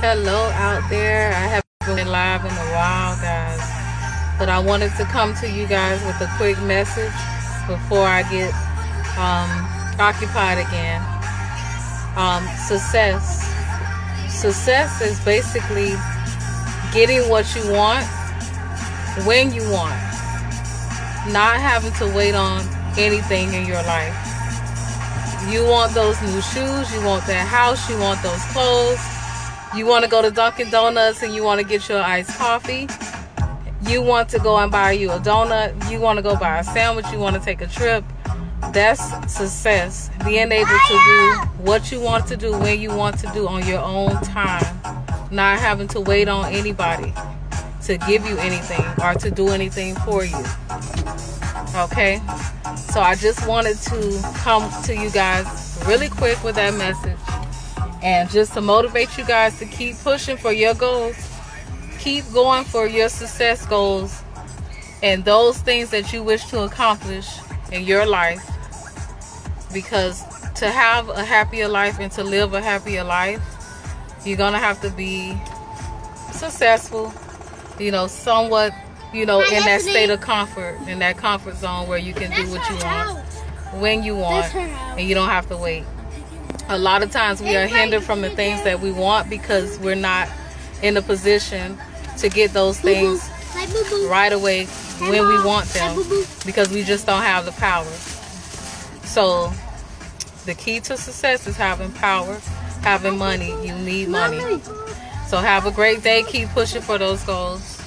Hello out there. I haven't been live in a while, guys. But I wanted to come to you guys with a quick message before I get um, occupied again. Um, success. Success is basically getting what you want when you want, not having to wait on anything in your life. You want those new shoes, you want that house, you want those clothes, you want to go to Dunkin' Donuts and you want to get your iced coffee. You want to go and buy you a donut. You want to go buy a sandwich. You want to take a trip. That's success. Being able to do what you want to do when you want to do on your own time. Not having to wait on anybody to give you anything or to do anything for you. Okay? So I just wanted to come to you guys really quick with that message and just to motivate you guys to keep pushing for your goals. Keep going for your success goals and those things that you wish to accomplish in your life. Because to have a happier life and to live a happier life, you're going to have to be successful, you know, somewhat, you know, in that state of comfort, in that comfort zone where you can do what you want when you want and you don't have to wait. A lot of times we are hindered from the things that we want because we're not in a position to get those things right away when we want them because we just don't have the power. So the key to success is having power, having money. You need money. So have a great day. Keep pushing for those goals.